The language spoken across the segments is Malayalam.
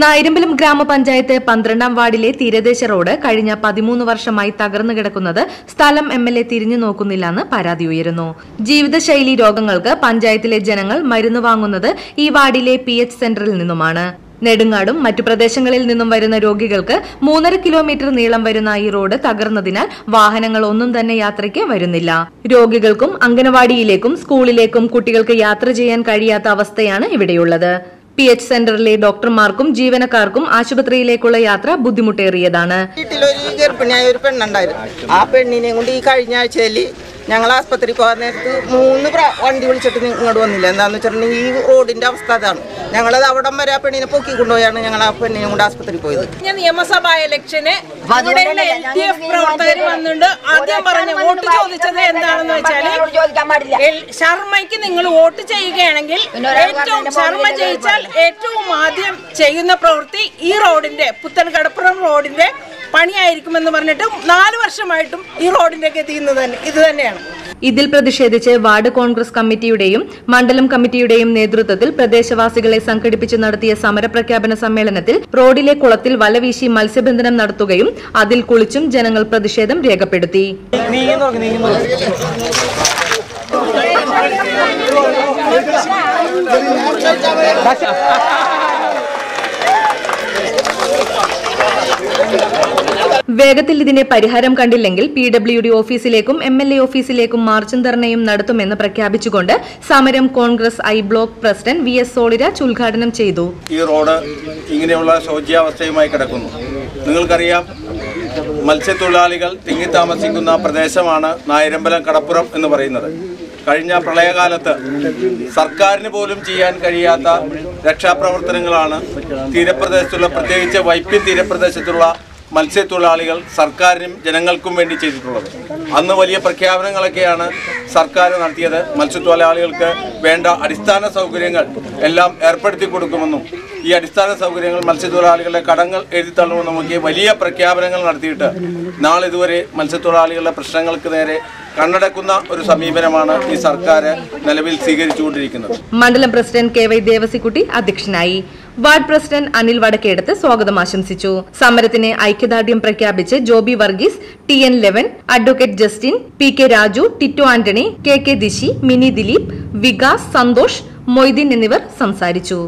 നായരമ്പലം ഗ്രാമപഞ്ചായത്ത് പന്ത്രണ്ടാം വാർഡിലെ തീരദേശ റോഡ് കഴിഞ്ഞ പതിമൂന്ന് വർഷമായി തകർന്നു കിടക്കുന്നത് സ്ഥലം എം എൽ എ തിരിഞ്ഞു നോക്കുന്നില്ലെന്ന് പരാതി ഉയരുന്നു. ജീവിതശൈലി രോഗങ്ങൾക്ക് പഞ്ചായത്തിലെ ജനങ്ങൾ മരുന്ന് വാങ്ങുന്നത് ഈ വാർഡിലെ പി എച്ച് സെന്ററിൽ നിന്നുമാണ്. നെടുങ്ങാടും മറ്റു പ്രദേശങ്ങളിൽ നിന്നും വരുന്ന രോഗികൾക്ക് മൂന്നര കിലോമീറ്റർ നീളം വരുന്ന ഈ റോഡ് തകർന്നതിനാൽ വാഹനങ്ങൾ ഒന്നും തന്നെ യാത്രയ്ക്ക് വരുന്നില്ല. രോഗികൾക്കും അംഗനവാടിയിലേക്കും സ്കൂളിലേക്കും കുട്ടികൾക്ക് യാത്ര ചെയ്യാൻ കഴിയാത്ത അവസ്ഥയാണ് ഇവിടെയുള്ളത്. പി എച്ച് സെന്ററിലെ ഡോക്ടർമാർക്കും ജീവനക്കാർക്കും ആശുപത്രിയിലേക്കുള്ള യാത്ര ബുദ്ധിമുട്ടേറിയതാണ്. വീട്ടിലൊരു ഗർഭിണിയായ ഒരു പെണ്ണുണ്ടായിരുന്നു. ആ പെണ്ണിനെ കൊണ്ട് ഈ കഴിഞ്ഞ ആഴ്ചയിൽ ഞങ്ങൾ ആസ്പത്രി പോകാൻ നേരത്ത് മൂന്ന് പ്രാ- വണ്ടി വിളിച്ചിട്ട് ഇങ്ങോട്ട് വന്നില്ല. എന്താന്ന് വെച്ചിട്ടുണ്ടെങ്കിൽ ഈ റോഡിന്റെ അവസ്ഥ അതാണ്. ഞങ്ങളത് അവിടം വരെ ആ പെണ്ണിനെ പൊക്കി കൊണ്ടുപോയാണ് ഞങ്ങൾ ആ പെണ്ണിനെ കൊണ്ട് ആസ്പത്രി പോയത്. നിയമസഭാ ഇലക്ഷന് ഇവിടെയുള്ള എൽ ഡി പ്രവർത്തകർ വന്നിട്ടുണ്ട്. ആദ്യം പറഞ്ഞു വോട്ട് ചോദിച്ചത് എന്താണെന്ന് വെച്ചാൽ എൽ- ശർമ്മയ്ക്ക് നിങ്ങൾ വോട്ട് ചെയ്യുകയാണെങ്കിൽ ഏറ്റവും ശർമ്മ ജയിച്ചാൽ ഏറ്റവും ആദ്യം ചെയ്യുന്ന പ്രവൃത്തി ഈ റോഡിന്റെ പുത്തൻകടപ്പുറം റോഡിന്റെ പണിയായിരിക്കുമെന്ന് പറഞ്ഞിട്ട് നാല് വർഷമായിട്ടും ഈ റോഡിന്റെ ഒക്കെ ഇന്ന് തന്നെ ഇത് തന്നെയാണ്. ഇതിൽ പ്രതിഷേധിച്ച് വാർഡ് കോൺഗ്രസ് കമ്മിറ്റിയുടെയും മണ്ഡലം കമ്മിറ്റിയുടെയും നേതൃത്വത്തിൽ പ്രദേശവാസികളെ സംഘടിപ്പിച്ച് നടത്തിയ സമരപ്രഖ്യാപന സമ്മേളനത്തിൽ റോഡിലെ കുളത്തിൽ വലവീശി മത്സ്യബന്ധനം നടത്തുകയും അതിൽ കുളിച്ചും ജനങ്ങൾ പ്രതിഷേധം രേഖപ്പെടുത്തി. വേഗത്തിൽ ഇതിനെ പരിഹാരം കണ്ടില്ലെങ്കിൽ പി ഡബ്ല്യു ഡി ഓഫീസിലേക്കും എം എൽ എ ഓഫീസിലേക്കും മാർച്ചും ധർണയും നടത്തുമെന്ന് പ്രഖ്യാപിച്ചുകൊണ്ട് സമരം Congress I block president V S Soliraj ഉദ്ഘാടനം ചെയ്തു. ഈ റോഡ് ഇങ്ങനെയുള്ള ശോച്യാവസ്ഥയുമായി കിടക്കുന്നു. നിങ്ങൾക്കറിയാം മത്സ്യത്തൊഴിലാളികൾ തിങ്ങി താമസിക്കുന്ന പ്രദേശമാണ് നായരമ്പലം കടപ്പുറം എന്ന് പറയുന്നത്. കഴിഞ്ഞ പ്രളയകാലത്ത് സർക്കാരിന് പോലും ചെയ്യാൻ കഴിയാത്ത രക്ഷാപ്രവർത്തനങ്ങളാണ് തീരപ്രദേശത്തുള്ള പ്രത്യേകിച്ച് വൈപ്പിൻ തീരപ്രദേശത്തുള്ള മത്സ്യത്തൊഴിലാളികൾ സർക്കാരിനും ജനങ്ങൾക്കും വേണ്ടി ചെയ്തിട്ടുള്ളത്. അന്ന് വലിയ പ്രഖ്യാപനങ്ങളൊക്കെയാണ് സർക്കാർ നടത്തിയത്. മത്സ്യത്തൊഴിലാളികൾക്ക് വേണ്ട അടിസ്ഥാന സൗകര്യങ്ങൾ എല്ലാം ഏർപ്പെടുത്തി കൊടുക്കുമെന്നും ഈ അടിസ്ഥാന സൗകര്യങ്ങൾ മത്സ്യത്തൊഴിലാളികളുടെ കടങ്ങൾ എഴുതിത്തള്ളുമെന്നും ഒക്കെ വലിയ പ്രഖ്യാപനങ്ങൾ നടത്തിയിട്ട് നാളിതുവരെ മത്സ്യത്തൊഴിലാളികളുടെ പ്രശ്നങ്ങൾക്ക് നേരെ കണ്ണടക്കുന്ന ഒരു സമീപനമാണ് ഈ സർക്കാർ നിലവിൽ സ്വീകരിച്ചുകൊണ്ടിരിക്കുന്നത്. മണ്ഡലം പ്രസിഡന്റ് കെ വൈ ദേവസിക്കുട്ടി അധ്യക്ഷനായി. വാർഡ് പ്രസിഡന്റ് അനിൽ വടക്കേടത്ത് സ്വാഗതം ആശംസിച്ചു. സമരത്തിന് ഐക്യദാർഢ്യം പ്രഖ്യാപിച്ച് Joby Varghese T N eleven advocate Justin P K Raju Tito Antony K K Dishi Mini Dileep Vikas Santhosh Moideen എന്നിവർ സംസാരിച്ചു.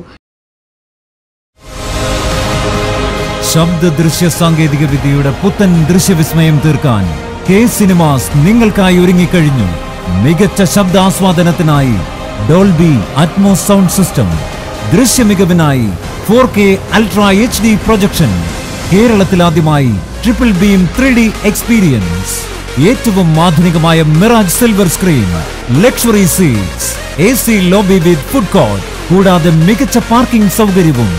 ശബ്ദ ദൃശ്യ സാങ്കേതിക വിദ്യയുടെ പുത്തൻ ദൃശ്യവിസ്മയം തീർക്കാൻ കെ സിനിമാസ് നിങ്ങൾക്കായി ഒരുങ്ങിക്കഴിഞ്ഞു. മികച്ച ശബ്ദാസ്വാദനത്തിനായി Dolby Atmos sound system. ദൃശ്യമികവിനായി four K ultra H D projection കേരളത്തിലാദ്യമായി triple beam three D experience. ഏറ്റവും ആധുനികമായ mirage silver screen luxury seats A C lobby with food court കൂടാതെ മികച്ച പാർക്കിംഗ് സൗകര്യവും.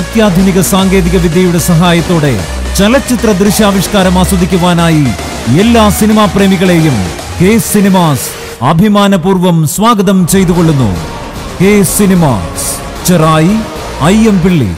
അത്യാധുനിക സാങ്കേതിക വിദ്യയുടെ സഹായത്തോടെ ചലച്ചിത്ര ദൃശ്യാവിഷ്കാരം ആസ്വദിക്കുവാനായി എല്ലാ സിനിമാ പ്രേമികളെയും കെ സിനിമാസ് അഭിമാനപൂർവം സ്വാഗതം ചെയ്തുകൊള്ളുന്നു. K cinemas. ചെറായി അയ്യമ്പിള്ളി